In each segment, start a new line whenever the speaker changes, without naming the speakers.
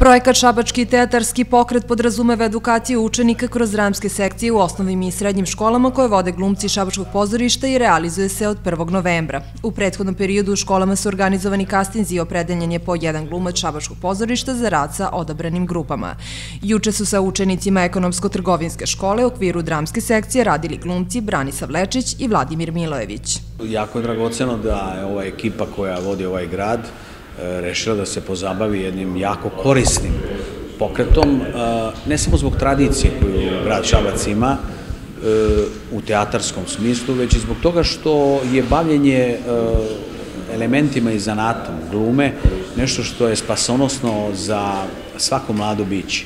Projekat Šabački teatarski pokret podrazumeva edukaciju učenika kroz dramske sekcije u osnovnim i srednjim školama koje vode glumci Šabačkog pozorišta i realizuje se od 1. novembra. U prethodnom periodu u školama su organizovani kastinzi i opredeljen je po jedan glumac Šabačkog pozorišta za rad sa odabranim grupama. Juče su sa učenicima ekonomsko-trgovinske škole u okviru dramske sekcije radili glumci Branisav Lečić i Vladimir Milojević.
Jako je dragoceno da je ova ekipa koja vodi ovaj grad rešila da se pozabavi jednim jako korisnim pokretom, e, ne samo zbog tradicije koju grad Šabac ima e, u teatarskom smislu, već i zbog toga što je bavljenje elementima i zanatom glume nešto što je spasonosno za svako mlado biće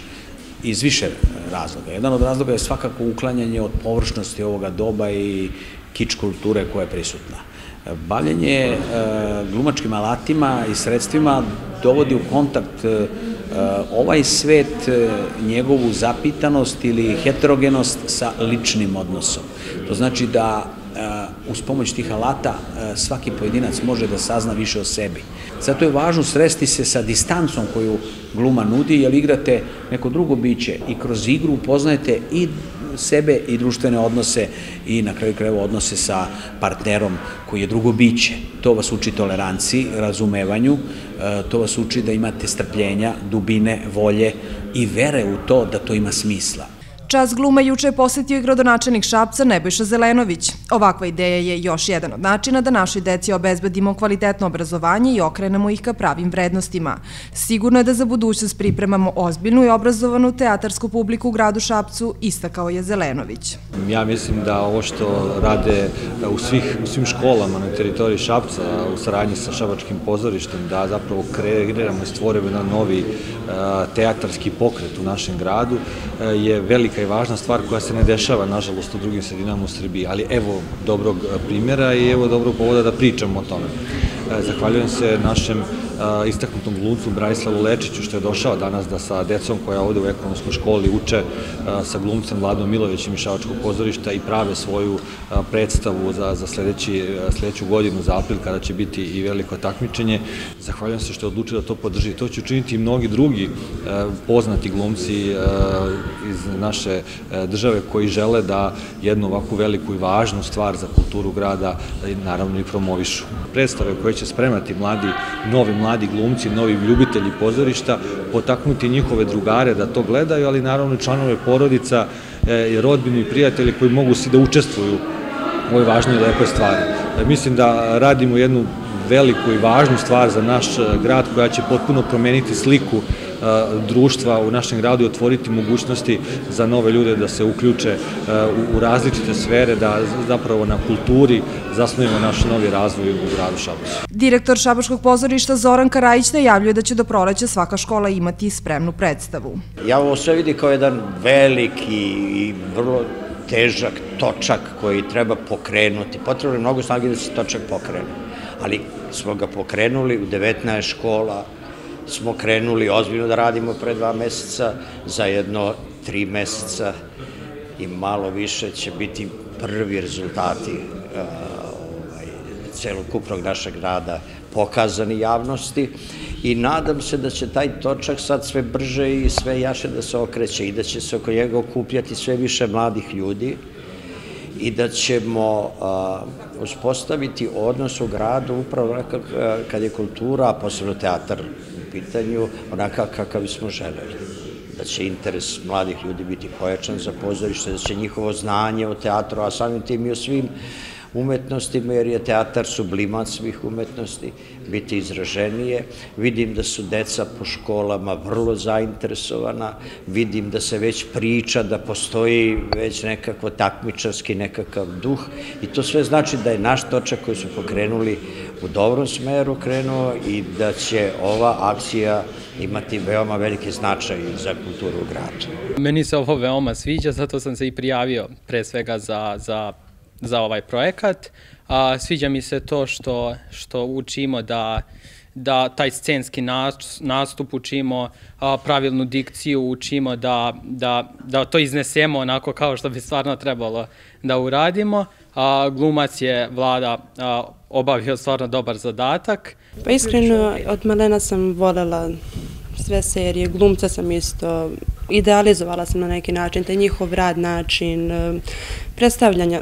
iz više razloga. Jedan od razloga je svakako uklanjanje od površnosti ovoga doba i kič kulture koja je prisutna bavljanje e, glumačkim alatima i sredstvima dovodi u kontakt e, ovaj svet, e, njegovu zapitanost ili heterogenost sa ličnim odnosom. To znači da uz pomoć tih alata svaki pojedinac može da sazna više o sebi. Zato je važno sresti se sa distancom koju gluma nudi, jer igrate neko drugo biće i kroz igru upoznajete i sebe i društvene odnose i na kraju krajeva odnose sa partnerom koji je drugo biće. To vas uči toleranciji, razumevanju, e, to vas uči da imate strpljenja, dubine, volje i vere u to da to ima smisla.
Čas gluma juče je posetio i gradonačelnik Šapca Nebojša Zelenović. Ovakva ideja je još jedan od načina da našoj deci obezbedimo kvalitetno obrazovanje i okrenemo ih ka pravim vrednostima. Sigurno je da za budućnost pripremamo ozbiljnu i obrazovanu teatarsku publiku u gradu Šapcu, istakao je Zelenović.
Ja mislim da ovo što rade u, svih, u svim školama na teritoriji Šapca u saradnji sa Šabačkim pozorištem, da zapravo kreiramo i stvorimo jedan novi teatarski pokret u našem gradu, je velika i važna stvar koja se ne dešava, nažalost, u drugim sredinama u Srbiji, ali evo dobrog primjera i evo dobrog povoda da pričamo o tome. E, zahvaljujem se našem istaknutom glumcu Brajslavu Lečiću što je došao danas da sa decom koja ovde u ekonomskoj školi uče sa glumcem Vladom Milovićem iz Šavačkog pozorišta i prave svoju predstavu za, za sledeći, sledeću godinu, za april, kada će biti i veliko takmičenje. Zahvaljujem se što je odlučio da to podrži. To će učiniti i mnogi drugi poznati glumci iz naše države koji žele da jednu ovakvu veliku i važnu stvar za kulturu grada naravno i promovišu. Predstave koje će spremati mladi, novi mladi glumci, novi ljubitelji pozorišta, potaknuti njihove drugare da to gledaju, ali naravno i članove porodica, e, rodbini i prijatelji koji mogu svi da učestvuju u ovoj važnoj lepoj stvari. E, mislim da radimo jednu veliku i važnu stvar za naš e, grad koja će potpuno promeniti sliku društva u našem gradu i otvoriti mogućnosti za nove ljude da se uključe u različite sfere, da zapravo na kulturi zasnujemo naš novi razvoj u gradu Šabac.
Direktor Šabačkog pozorišta Zoran Karajić najavljuje da će do proleća svaka škola imati spremnu predstavu.
Ja ovo sve vidi kao jedan veliki i vrlo težak točak koji treba pokrenuti. Potrebno je mnogo snage da se točak pokrene, ali smo ga pokrenuli u 19 škola, smo krenuli ozbiljno da radimo pre dva meseca, za jedno tri meseca i malo više će biti prvi rezultati uh, ovaj, celokupnog našeg rada pokazani javnosti. I nadam se da će taj točak sad sve brže i sve jaše da se okreće i da će se oko njega okupljati sve više mladih ljudi i da ćemo a, uspostaviti odnos u gradu upravo kad je kultura, a posebno teatar pitanju onaka kakav bismo želeli. Da će interes mladih ljudi biti pojačan za pozorište, da će njihovo znanje o teatru, a samim tim i o svim umetnostima, jer je teatar sublimat svih umetnosti, biti izraženije. Vidim da su deca po školama vrlo zainteresovana, vidim da se već priča, da postoji već nekako takmičarski nekakav duh i to sve znači da je naš točak koji su pokrenuli u dobrom smeru krenuo i da će ova akcija imati veoma veliki značaj za kulturu u gradu.
Meni se ovo veoma sviđa, zato sam se i prijavio pre svega za, za za ovaj projekat. A, sviđa mi se to što, što učimo da da taj scenski nastup učimo, a, pravilnu dikciju učimo da, da, da to iznesemo onako kao što bi stvarno trebalo da uradimo. A, glumac je vlada a, obavio stvarno dobar zadatak.
Pa iskreno, od malena sam volela sve serije, glumca sam isto, idealizovala sam na neki način, taj njihov rad, način, e, predstavljanja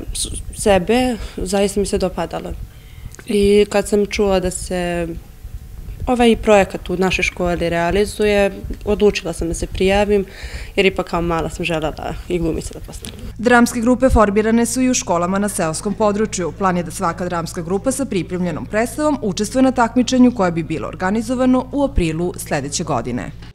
sebe, zaista mi se dopadalo. I kad sam čula da se ovaj projekat u našoj školi realizuje, odlučila sam da se prijavim, jer ipak kao mala sam želela i glumica da postavim.
Dramske grupe formirane su i u školama na seoskom području. Plan je da svaka dramska grupa sa pripremljenom predstavom učestvuje na takmičenju koje bi bilo organizovano u aprilu sledeće godine.